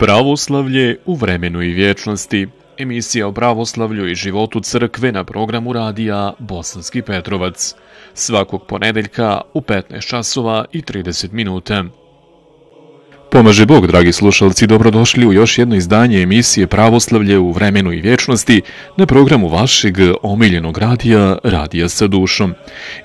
Pravoslavlje u vremenu i vječnosti. Emisija o pravoslavlju i životu crkve na programu radija Bosanski Petrovac. Svakog ponedeljka u 15 časova i 30 minuta. Pomaže Bog, dragi slušalci, dobrodošli u još jedno izdanje emisije Pravoslavlje u vremenu i vječnosti na programu vašeg omiljenog radija, Radija sa dušom.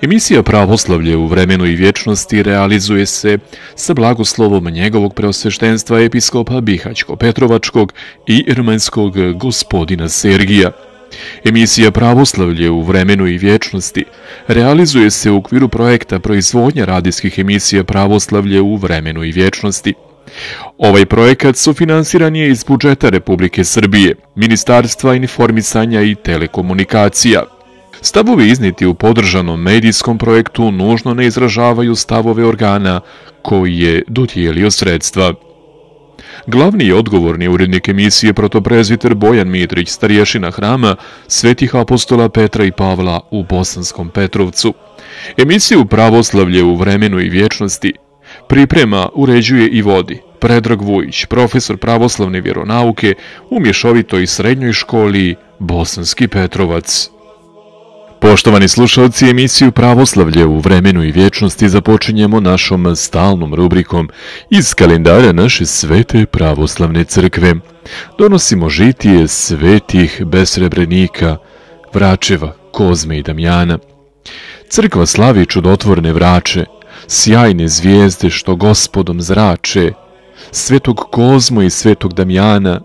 Emisija Pravoslavlje u vremenu i vječnosti realizuje se sa blagoslovom njegovog preosveštenstva episkopa Bihaćko-Petrovačkog i Irmanskog gospodina Sergija. Emisija Pravoslavlje u vremenu i vječnosti realizuje se u okviru projekta proizvodnja radijskih emisija Pravoslavlje u vremenu i vječnosti – Ovaj projekat sufinansiran je iz budžeta Republike Srbije, Ministarstva informisanja i telekomunikacija. Stavovi izniti u podržanom medijskom projektu nužno ne izražavaju stavove organa koji je dodijelio sredstva. Glavni i odgovorni urednik emisije protoprezviter Bojan Mitrić, starješina hrama Svetih apostola Petra i Pavla u Bosanskom Petrovcu. Emisiju Pravoslavlje u vremenu i vječnosti priprema, uređuje i vodi Predrag Vujić, profesor pravoslavne vjeronauke u mješovitoj srednjoj školi Bosanski Petrovac. Poštovani slušalci, emisiju Pravoslavlje u vremenu i vječnosti započinjemo našom stalnom rubrikom iz kalendara naše svete pravoslavne crkve. Donosimo žitije svetih besrebrenika, vračeva, kozme i damjana. Crkva slavi čudotvorne vrače, sjajne zvijezde što gospodom zrače, svetog Kozmo i svetog Damjana,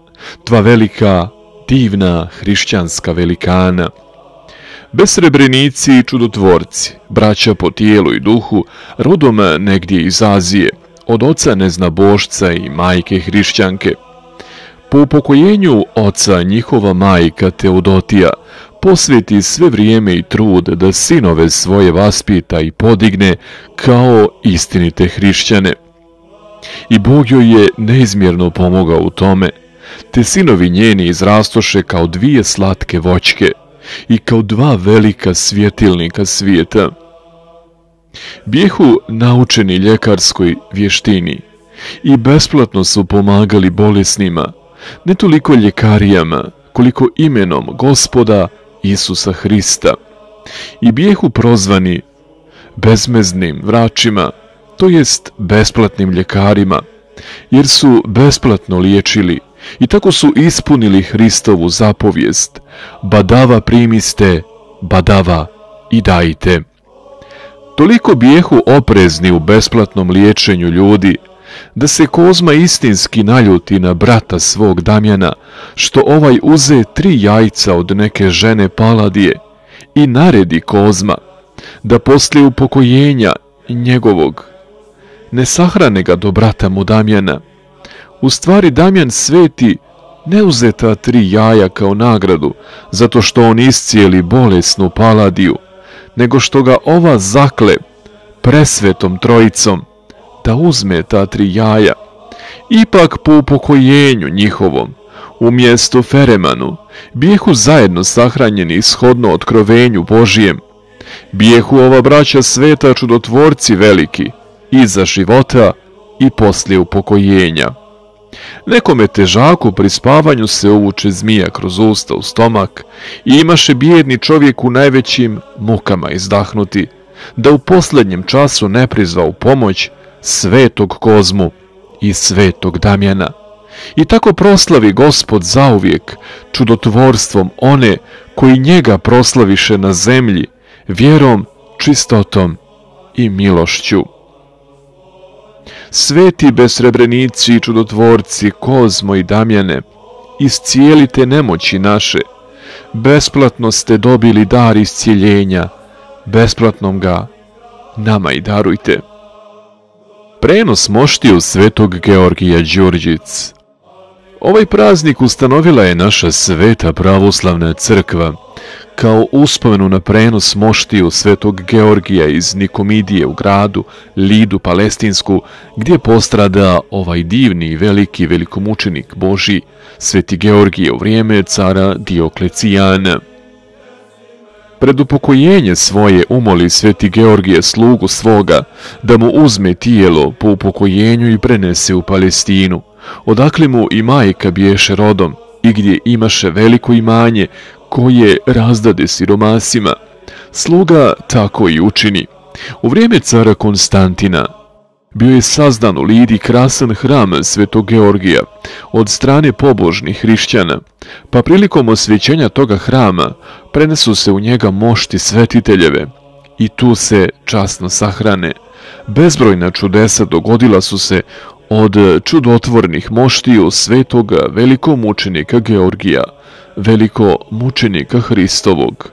dva velika, divna hrišćanska velikana. Besrebrenici i čudotvorci, braća po tijelu i duhu, rodom negdje iz Azije, od oca neznabošca i majke hrišćanke. Po upokojenju oca njihova majka Teodotija posveti sve vrijeme i trud da sinove svoje vaspita i podigne kao istinite hrišćane i Bog joj je neizmjerno pomogao u tome, te sinovi njeni izrastoše kao dvije slatke voćke i kao dva velika svjetilnika svijeta. Bijehu naučeni ljekarskoj vještini i besplatno su pomagali bolesnima, ne toliko ljekarijama, koliko imenom gospoda Isusa Hrista. I bijehu prozvani bezmeznim vračima, to jest besplatnim ljekarima, jer su besplatno liječili i tako su ispunili Hristovu zapovijest, badava primiste, badava i dajte. Toliko bijehu oprezni u besplatnom liječenju ljudi, da se Kozma istinski naljuti na brata svog Damjana, što ovaj uze tri jajca od neke žene Paladije i naredi Kozma, da poslije upokojenja njegovog ne sahrane ga do brata mu Damjana. U stvari Damjan sveti ne uzeta tri jaja kao nagradu, zato što on iscijeli bolesnu paladiju, nego što ga ova zakle presvetom trojicom da uzme ta tri jaja. Ipak po upokojenju njihovom, u mjestu Feremanu, bijehu zajedno sahranjeni shodno otkrovenju Božijem, bijehu ova braća sveta čudotvorci veliki, i za života i poslije upokojenja. Nekome težaku pri spavanju se uvuče zmija kroz usta u stomak i imaše bijedni čovjek u najvećim mukama izdahnuti, da u posljednjem času ne prizva u pomoć svetog Kozmu i svetog Damjana. I tako proslavi gospod zauvijek čudotvorstvom one koji njega proslaviše na zemlji, vjerom, čistotom i milošću sveti besrebrenici i čudotvorci Kozmo i Damjane, iscijelite nemoći naše, besplatno ste dobili dar iscijeljenja, besplatnom ga nama i darujte. Prenos moštiju svetog Georgija Đurđic Ovaj praznik ustanovila je naša sveta pravoslavna crkva, kao uspomenu na prenos moštiju svetog Georgija iz Nikomidije u gradu Lidu Palestinsku, gdje postrada ovaj divni i veliki velikomučenik Boži, sveti Georgije u vrijeme cara Dioklecijana. Pred upokojenje svoje umoli sveti Georgije slugu svoga da mu uzme tijelo po upokojenju i prenese u Palestinu, odakle mu i majka biješe rodom i gdje imaše veliko imanje koje razdade siromasima. Sluga tako i učini. U vrijeme cara Konstantina bio je sazdan u Lidi krasan hram Svetog Georgija od strane pobožnih hrišćana, pa prilikom osvjećenja toga hrama prenesu se u njega mošti svetiteljeve i tu se časno sahrane. Bezbrojna čudesa dogodila su se od čudotvornih moštiju svetog velikomučenika Georgija, veliko mučenika Hristovog.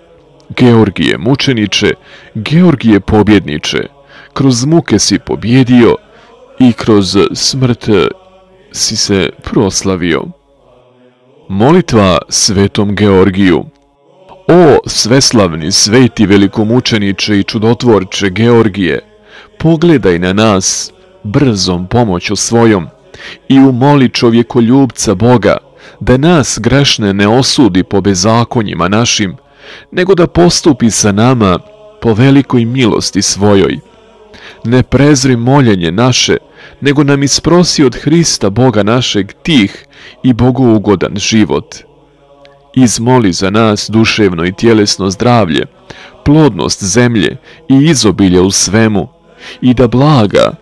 Georgije mučeniče, Georgije pobjedniče, kroz muke si pobjedio i kroz smrt si se proslavio. Molitva svetom Georgiju O sveslavni, sveti velikomučeniče i čudotvorče Georgije, pogledaj na nas brzom pomoću svojom i umoli čovjekoljubca Boga da nas grešne ne osudi po bezakonjima našim, nego da postupi sa nama po velikoj milosti svojoj. Ne prezri moljenje naše, nego nam isprosi od Hrista Boga našeg tih i bogougodan život. Izmoli za nas duševno i tjelesno zdravlje, plodnost zemlje i izobilje u svemu, i da blaga,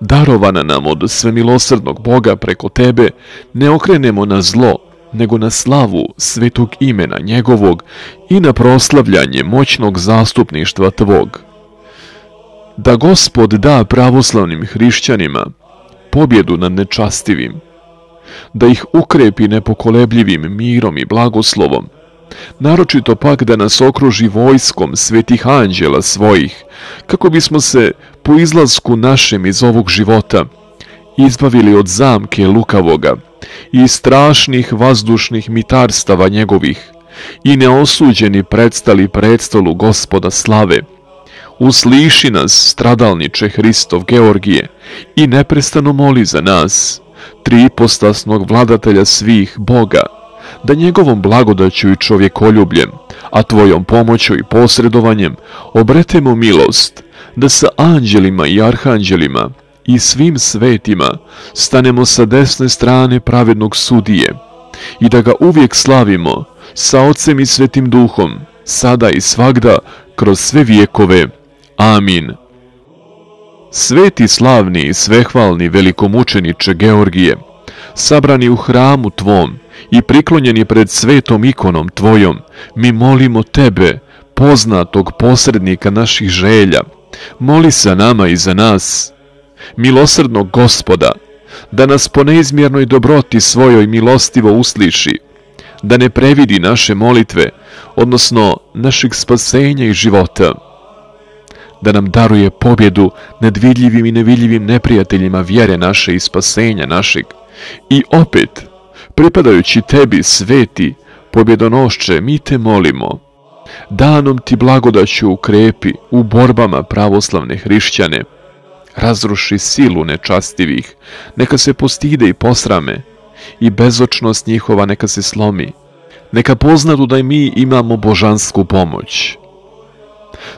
darovana nam od svemilosrdnog Boga preko tebe, ne okrenemo na zlo, nego na slavu svetog imena njegovog i na proslavljanje moćnog zastupništva tvog. Da gospod da pravoslavnim hrišćanima pobjedu nad nečastivim, da ih ukrepi nepokolebljivim mirom i blagoslovom, naročito pak da nas okruži vojskom svetih anđela svojih, kako bismo se po izlasku našem iz ovog života izbavili od zamke lukavoga i strašnih vazdušnih mitarstava njegovih i neosuđeni predstali predstolu gospoda slave. Usliši nas, stradalniče Hristov Georgije, i neprestano moli za nas, tripostasnog vladatelja svih Boga, da njegovom blagodaću i čovjekoljubljem, a tvojom pomoću i posredovanjem obretemo milost, da sa anđelima i arhanđelima i svim svetima stanemo sa desne strane pravednog sudije i da ga uvijek slavimo sa Otcem i Svetim Duhom, sada i svagda, kroz sve vijekove. Amin. Sveti slavni i svehvalni velikomučeniče Georgije, sabrani u hramu Tvom i priklonjeni pred svetom ikonom Tvojom, mi molimo Tebe, poznatog posrednika naših želja, moli sa nama i za nas, milosrdnog gospoda, da nas po neizmjernoj dobroti svojoj milostivo usliši, da ne previdi naše molitve, odnosno našeg spasenja i života, da nam daruje pobjedu nad vidljivim i nevidljivim neprijateljima vjere naše i spasenja našeg. I opet, pripadajući tebi sveti, pobjedonošće, mi te molimo, danom ti blagodaću ukrepi u borbama pravoslavne hrišćane, razruši silu nečastivih, neka se postide i posrame, i bezočnost njihova neka se slomi, neka poznatu da mi imamo božansku pomoć.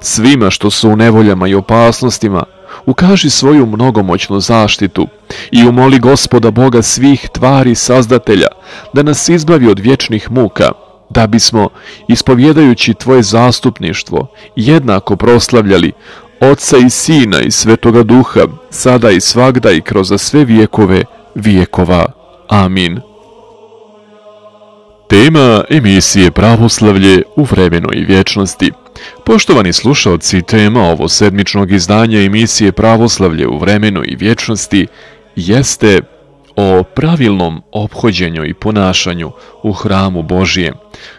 Svima što su u nevoljama i opasnostima, ukaži svoju mnogomoćnu zaštitu i umoli gospoda Boga svih tvari sazdatelja da nas izbavi od vječnih muka, da bismo, ispovjedajući Tvoje zastupništvo, jednako proslavljali Oca i Sina i Svetoga Duha, sada i svagda i kroz sve vijekove vijekova. Amin. Tema emisije Pravoslavlje u vremenoj vječnosti. Poštovani slušalci, tema ovo sedmičnog izdanja emisije Pravoslavlje u vremenu i vječnosti jeste o pravilnom obhođenju i ponašanju u hramu Božijem.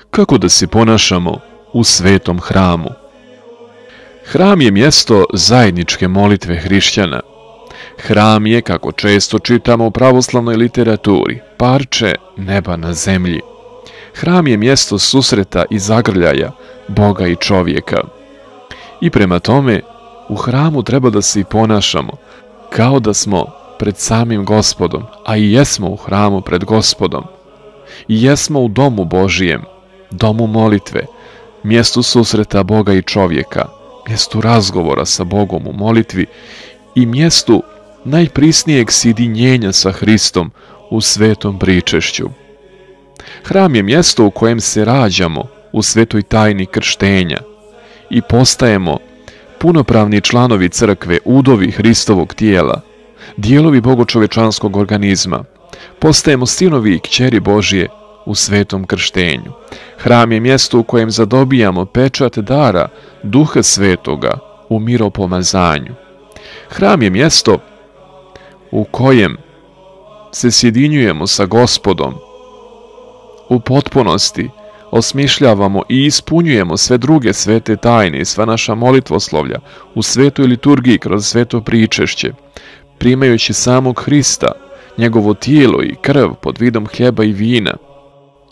Kako da se ponašamo u svetom hramu? Hram je mjesto zajedničke molitve hrišćana. Hram je, kako često čitamo u pravoslavnoj literaturi, parče neba na zemlji. Hram je mjesto susreta i zagrljaja Boga i čovjeka. I prema tome, u hramu treba da se i ponašamo, kao da smo pred samim gospodom, a i jesmo u hramu pred gospodom. I jesmo u domu Božijem, domu molitve, mjestu susreta Boga i čovjeka, mjestu razgovora sa Bogom u molitvi i mjestu najprisnijeg sidinjenja sa Hristom u svetom pričešću. Hram je mjesto u kojem se rađamo u svetoj tajni krštenja i postajemo punopravni članovi crkve, udovi Hristovog tijela, dijelovi bogočovečanskog organizma, postajemo sinovi i kćeri Božje u svetom krštenju. Hram je mjesto u kojem zadobijamo pečat dara Duha Svetoga u miropomazanju. Hram je mjesto u kojem se sjedinjujemo sa gospodom u potpunosti osmišljavamo i ispunjujemo sve druge svete tajne i sva naša molitvoslovlja u svetoj liturgiji kroz sveto pričešće, primajući samog Hrista, njegovo tijelo i krv pod vidom hljeba i vina,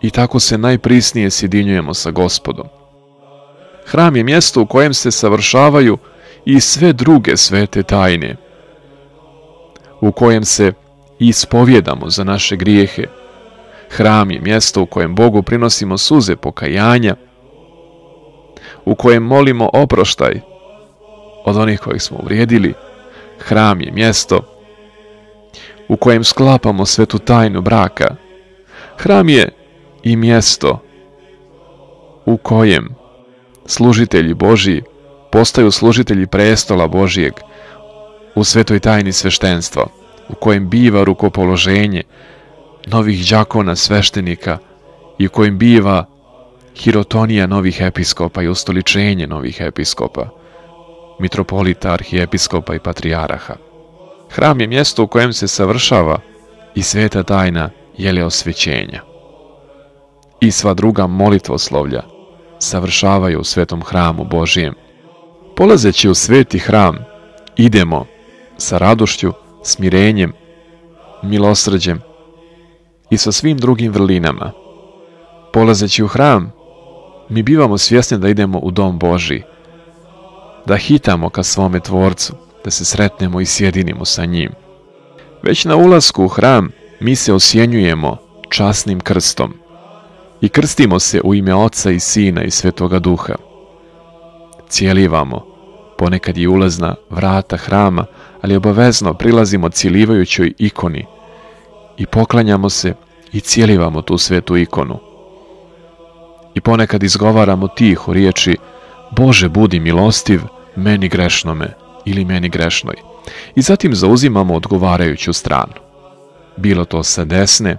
i tako se najprisnije sjedinjujemo sa gospodom. Hram je mjesto u kojem se savršavaju i sve druge svete tajne, u kojem se ispovjedamo za naše grijehe, Hram je mjesto u kojem Bogu prinosimo suze pokajanja, u kojem molimo oproštaj od onih kojih smo uvrijedili. Hram je mjesto u kojem sklapamo svetu tajnu braka. Hram je i mjesto u kojem služitelji Božiji postaju služitelji prestola Božijeg u svetoj tajni sveštenstva, u kojem biva rukopoloženje, novih đakona sveštenika i u kojim biva hirotonija novih episkopa i ustoličenje novih episkopa, mitropolita, arhijepiskopa i patrijaraha. Hram je mjesto u kojem se savršava i sveta tajna jele osvećenja. I sva druga molitvoslovlja savršavaju u svetom hramu Božijem. Polazeći u sveti hram, idemo sa radošću, smirenjem, milosrđem i sa svim drugim vrlinama. Polazeći u hram, mi bivamo svjesni da idemo u dom Boži, da hitamo ka svome tvorcu, da se sretnemo i sjedinimo sa njim. Već na ulasku u hram mi se osjenjujemo časnim krstom i krstimo se u ime Oca i Sina i Svetoga Duha. Cijelivamo, ponekad i ulazna vrata hrama, ali obavezno prilazimo cijelivajućoj ikoni – i poklanjamo se i cijelivamo tu svetu ikonu. I ponekad izgovaramo tiho riječi Bože budi milostiv meni grešnome ili meni grešnoj. I zatim zauzimamo odgovarajuću stranu. Bilo to sa desne,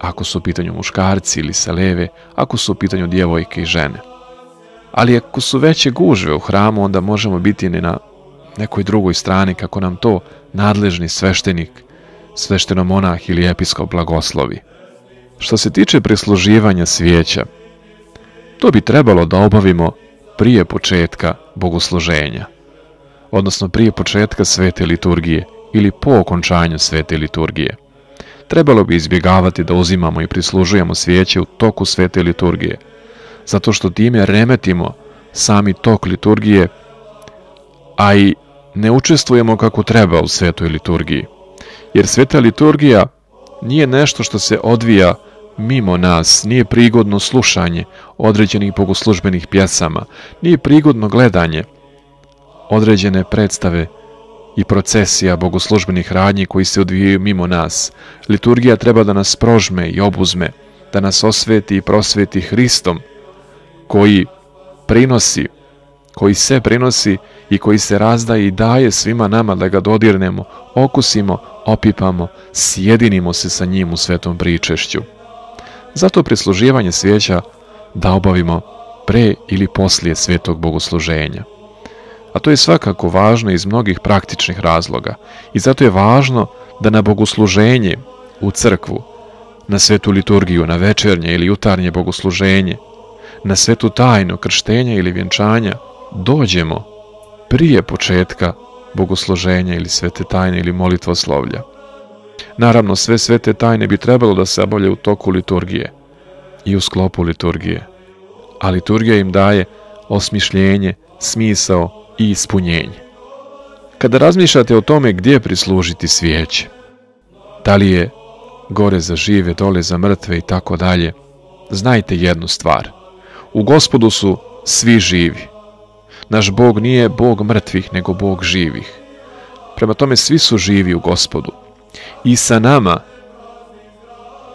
ako su u pitanju muškarci ili sa leve, ako su u pitanju djevojke i žene. Ali ako su veće gužve u hramu, onda možemo biti ni na nekoj drugoj strani kako nam to nadležni sveštenik sveštenomonah ili episkop blagoslovi. Što se tiče prisluživanja svijeća, to bi trebalo da obavimo prije početka bogosluženja, odnosno prije početka svete liturgije ili po okončanju svete liturgije. Trebalo bi izbjegavati da uzimamo i prislužujemo svijeće u toku svete liturgije, zato što time remetimo sami tok liturgije, a i ne učestvujemo kako treba u svetoj liturgiji jer sveta liturgija nije nešto što se odvija mimo nas, nije prigodno slušanje određenih bogoslužbenih pjesama, nije prigodno gledanje određene predstave i procesija bogoslužbenih radnji koji se odvijaju mimo nas. Liturgija treba da nas prožme i obuzme, da nas osveti i prosveti Hristom, koji prinosi, koji se prinosi i koji se razdaje i daje svima nama da ga dodirnemo, okusimo, opipamo, sjedinimo se sa njim u svetom pričešću. Zato prisluživanje svijeća da obavimo pre ili poslije svetog bogosluženja. A to je svakako važno iz mnogih praktičnih razloga i zato je važno da na bogosluženje u crkvu, na svetu liturgiju, na večernje ili jutarnje bogosluženje, na svetu tajnu krštenja ili vjenčanja dođemo prije početka bogosloženja ili svete tajne ili molitvoslovlja. Naravno, sve svete tajne bi trebalo da se obavlja u toku liturgije i u sklopu liturgije. A liturgija im daje osmišljenje, smisao i ispunjenje. Kada razmišljate o tome gdje prislužiti svijeće, da li je gore za žive, dole za mrtve i tako dalje, znajte jednu stvar. U gospodu su svi živi. Naš Bog nije Bog mrtvih, nego Bog živih. Prema tome svi su živi u gospodu. I sa nama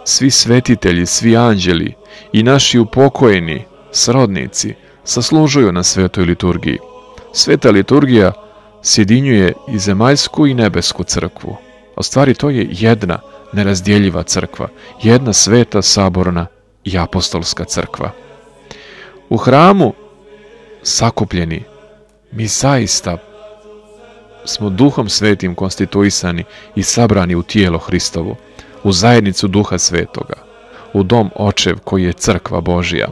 svi svetitelji, svi anđeli i naši upokojeni srodnici saslužuju na svetoj liturgiji. Sveta liturgija sjedinjuje i zemaljsku i nebesku crkvu. O stvari to je jedna nerazdjeljiva crkva, jedna sveta saborna i apostolska crkva. U hramu sakupljeni mi zaista smo duhom svetim konstituisani i sabrani u tijelo Hristovu, u zajednicu duha svetoga, u dom očev koji je crkva Božija.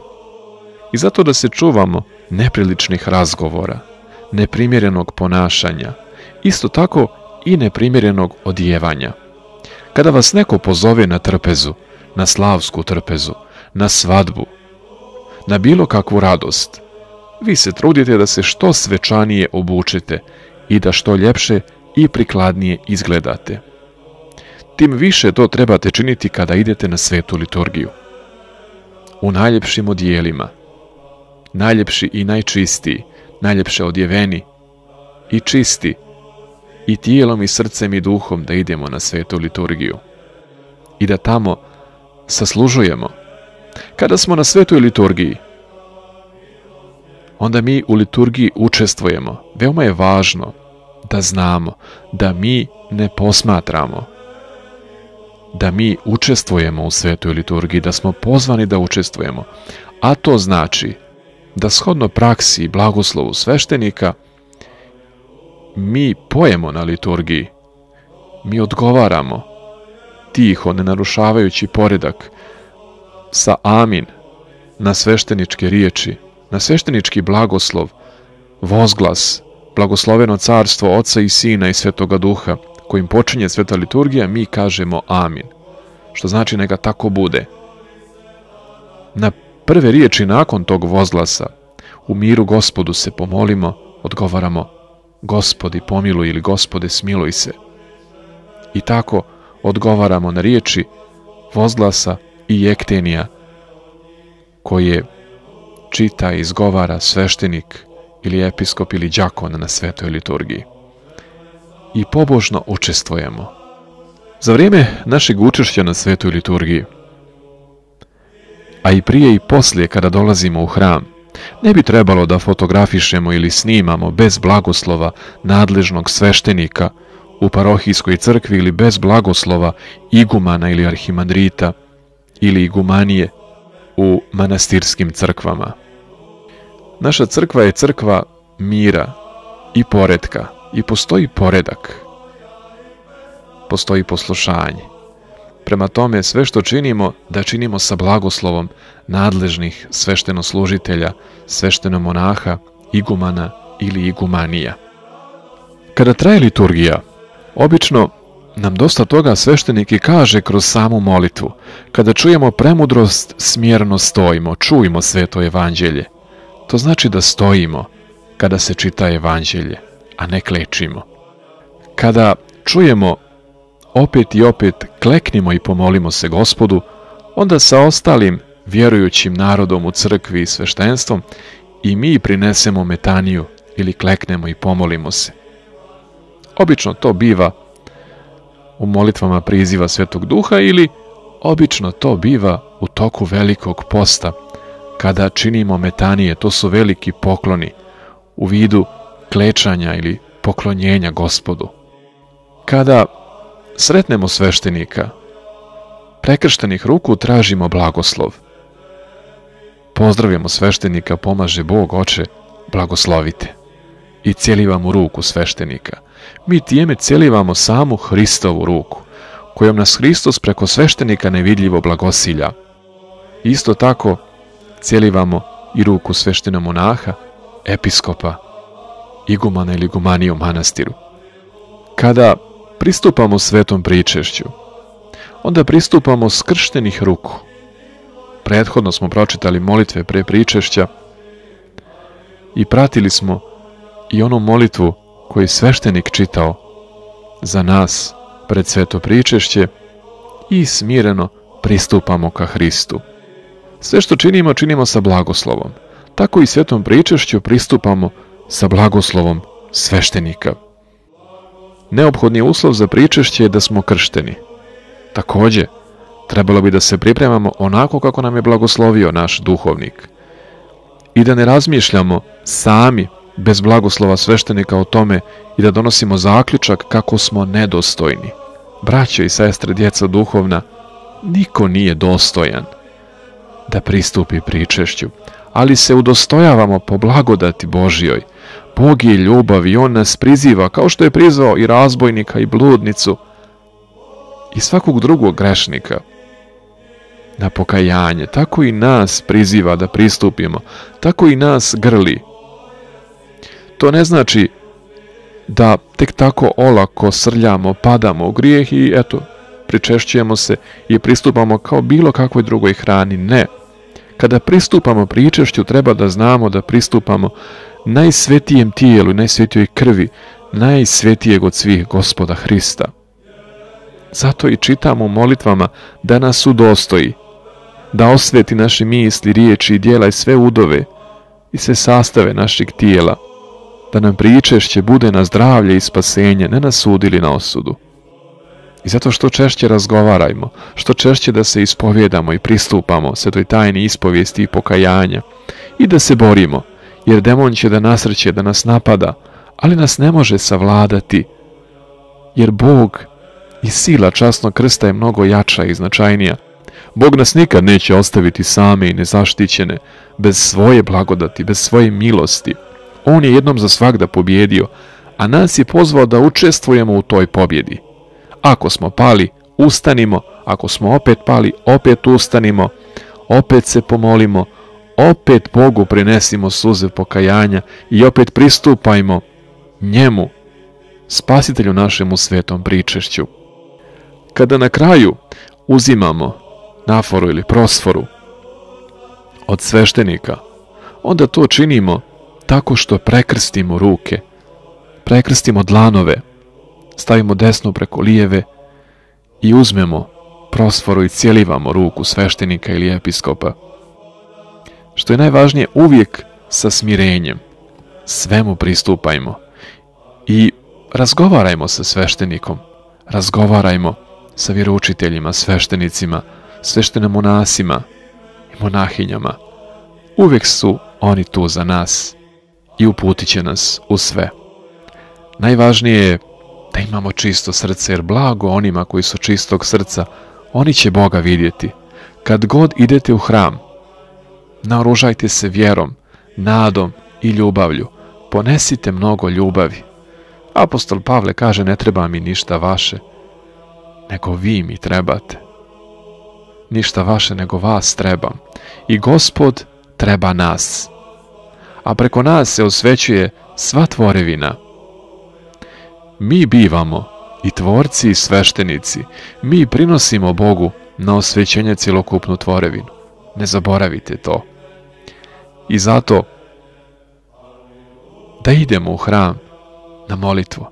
I zato da se čuvamo nepriličnih razgovora, neprimjerenog ponašanja, isto tako i neprimjerenog odjevanja. Kada vas neko pozove na trpezu, na slavsku trpezu, na svadbu, na bilo kakvu radost, vi se trudite da se što svečanije obučete i da što ljepše i prikladnije izgledate. Tim više to trebate činiti kada idete na svetu liturgiju. U najljepšim odijelima, najljepši i najčistiji, najljepše odjeveni i čisti, i tijelom i srcem i duhom da idemo na svetu liturgiju i da tamo saslužujemo. Kada smo na svetoj liturgiji, onda mi u liturgiji učestvujemo. Veoma je važno da znamo da mi ne posmatramo, da mi učestvujemo u svetoj liturgiji, da smo pozvani da učestvujemo. A to znači da shodno praksi i blagoslovu sveštenika mi pojemo na liturgiji, mi odgovaramo tiho, ne narušavajući poredak, sa amin na svešteničke riječi, na sveštenički blagoslov, vozglas, blagosloveno carstvo Oca i Sina i Svetoga Duha, kojim počinje sveta liturgija, mi kažemo amin. Što znači neka tako bude. Na prve riječi nakon tog vozglasa, u miru gospodu se pomolimo, odgovaramo gospodi pomiluj ili gospode smiluj se. I tako odgovaramo na riječi vozglasa i jektenija koje čita i izgovara sveštenik ili episkop ili đakon na svetoj liturgiji. I pobožno učestvujemo. Za vrijeme našeg učešća na svetoj liturgiji, a i prije i poslije kada dolazimo u hram, ne bi trebalo da fotografišemo ili snimamo bez blagoslova nadležnog sveštenika u parohijskoj crkvi ili bez blagoslova igumana ili arhimandrita ili igumanije u manastirskim crkvama. Naša crkva je crkva mira i poredka i postoji poredak. Postoji poslušanje. Prema tome sve što činimo da činimo sa blagoslovom nadležnih sveštenoslužitelja, sveštenomonaha, igumana ili igumanija. Kada traje liturgija, obično nam dosta toga sveštenik i kaže kroz samu molitvu. Kada čujemo premudrost, smjerno stojimo, čujmo sveto evanđelje. To znači da stojimo kada se čita evanđelje, a ne klečimo. Kada čujemo opet i opet kleknimo i pomolimo se gospodu, onda sa ostalim vjerujućim narodom u crkvi i sveštenstvom i mi prinesemo metaniju ili kleknemo i pomolimo se. Obično to biva u molitvama priziva Svetog Duha ili obično to biva u toku velikog posta, kada činimo metanije, to su veliki pokloni u vidu klečanja ili poklonjenja gospodu. Kada sretnemo sveštenika, prekrštenih ruku tražimo blagoslov. Pozdravimo sveštenika, pomaže Bog, oče, blagoslovite. I cijelivamo ruku sveštenika. Mi tijeme cijelivamo samu Hristovu ruku, kojom nas Hristos preko sveštenika nevidljivo blagosilja. Isto tako cijelivamo i ruku sveštena monaha, episkopa, igumana ili gumanija u manastiru. Kada pristupamo svetom pričešću, onda pristupamo skrštenih ruku. Prethodno smo pročitali molitve pre pričešća i pratili smo i onu molitvu koju sveštenik čitao za nas pred sveto pričešće i smireno pristupamo ka Hristu. Sve što činimo, činimo sa blagoslovom. Tako i svetom pričešću pristupamo sa blagoslovom sveštenika. neophodni uslov za pričešće je da smo kršteni. Također, trebalo bi da se pripremamo onako kako nam je blagoslovio naš duhovnik. I da ne razmišljamo sami, bez blagoslova sveštenika o tome i da donosimo zaključak kako smo nedostojni. Braćo i sestre, djeca duhovna, niko nije dostojan da pristupi pričešću, ali se udostojavamo po blagodati Božjoj. Bog je ljubav i On nas priziva, kao što je prizvao i razbojnika i bludnicu i svakog drugog grešnika na pokajanje. Tako i nas priziva da pristupimo, tako i nas grli. To ne znači da tek tako olako srljamo, padamo u grijeh i eto, pričešćujemo se i pristupamo kao bilo kakvoj drugoj hrani. Ne. Kada pristupamo pričešću, treba da znamo da pristupamo najsvetijem tijelu najsvetijoj krvi, najsvetijeg od svih gospoda Hrista. Zato i čitamo u molitvama da nas udostoji, da osveti naše misli, riječi i dijela i sve udove i sve sastave našeg tijela, da nam pričešće bude na zdravlje i spasenje, ne na sud ili na osudu. I zato što češće razgovarajmo, što češće da se ispovjedamo i pristupamo se toj tajni ispovijesti i pokajanja i da se borimo, jer demon će da nasreće, da nas napada, ali nas ne može savladati, jer Bog i sila časnog krsta je mnogo jača i značajnija. Bog nas nikad neće ostaviti same i nezaštićene, bez svoje blagodati, bez svoje milosti. On je jednom za svakda pobjedio, a nas je pozvao da učestvujemo u toj pobjedi. Ako smo pali, ustanimo, ako smo opet pali, opet ustanimo, opet se pomolimo, opet Bogu prinesimo suze pokajanja i opet pristupajmo njemu, spasitelju našemu svetom pričešću. Kada na kraju uzimamo naforu ili prosforu od sveštenika, onda to činimo tako što prekrstimo ruke, prekrstimo dlanove, stavimo desnu preko lijeve i uzmemo prosforu i cijelivamo ruku sveštenika ili episkopa. Što je najvažnije, uvijek sa smirenjem. Svemu pristupajmo i razgovarajmo sa sveštenikom. Razgovarajmo sa vjeroučiteljima, sveštenicima, sveštenim monasima i monahinjama. Uvijek su oni tu za nas i uputit će nas u sve. Najvažnije je da imamo čisto srce, jer blago onima koji su čistog srca, oni će Boga vidjeti. Kad god idete u hram, naoružajte se vjerom, nadom i ljubavlju. Ponesite mnogo ljubavi. Apostol Pavle kaže ne treba mi ništa vaše, nego vi mi trebate. Ništa vaše nego vas trebam. I gospod treba nas. A preko nas se osvećuje sva tvorevina. Mi bivamo i tvorci i sveštenici. Mi prinosimo Bogu na osvećenje cjelokupnu tvorevinu. Ne zaboravite to. I zato da idemo u hram na molitvu,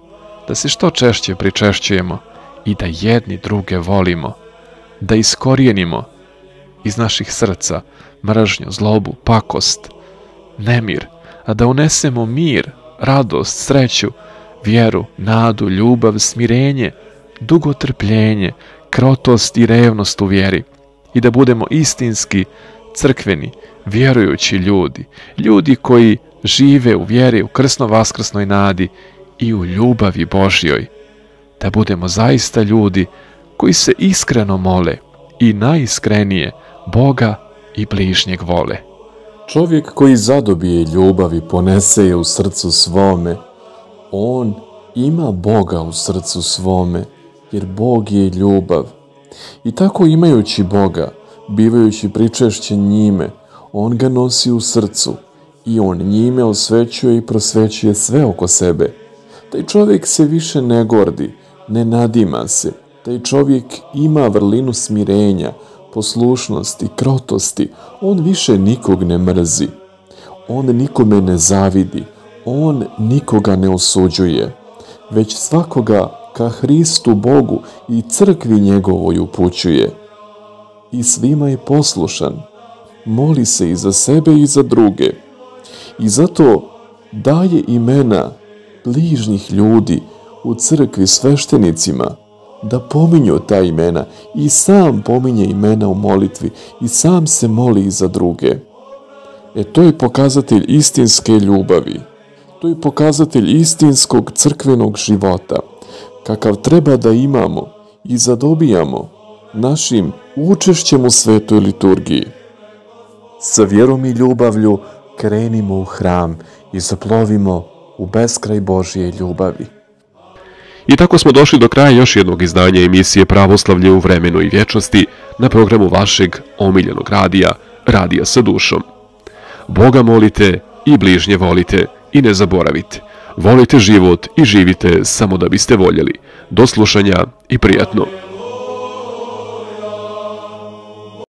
da se što češće pričešćujemo i da jedni druge volimo, da iskorijenimo iz naših srca mržnju, zlobu, pakost, nemir, a da unesemo mir, radost, sreću, vjeru, nadu, ljubav, smirenje, dugotrpljenje, krotost i revnost u vjeri. I da budemo istinski crkveni, vjerujući ljudi, ljudi koji žive u vjeri, u krsno-vaskrsnoj nadi i u ljubavi Božjoj, da budemo zaista ljudi koji se iskreno mole i najiskrenije Boga i bližnjeg vole. Čovjek koji zadobije ljubav i ponese je u srcu svome, on ima Boga u srcu svome, jer Bog je ljubav. I tako imajući Boga, bivajući pričešćen njime, on ga nosi u srcu i on njime osvećuje i prosvećuje sve oko sebe. Taj čovjek se više ne gordi, ne nadima se. Taj čovjek ima vrlinu smirenja, poslušnosti, krotosti. On više nikog ne mrzi. On nikome ne zavidi. On nikoga ne osuđuje. Već svakoga ka Hristu Bogu i crkvi njegovoj upućuje. I svima je poslušan. Moli se i za sebe i za druge. I zato daje imena bližnjih ljudi u crkvi sveštenicima da pominju ta imena i sam pominje imena u molitvi i sam se moli za druge. E to je pokazatelj istinske ljubavi. To je pokazatelj istinskog crkvenog života, kakav treba da imamo i zadobijamo našim učešćem u svetoj liturgiji. Sa vjerom i ljubavlju krenimo u hram i zaplovimo u beskraj Božije ljubavi. I tako smo došli do kraja još jednog izdanja emisije Pravoslavlje u vremenu i vječnosti na programu vašeg omiljenog radija, Radija sa dušom. Boga molite i bližnje volite i ne zaboravite. Volite život i živite samo da biste voljeli. Do slušanja i prijatno.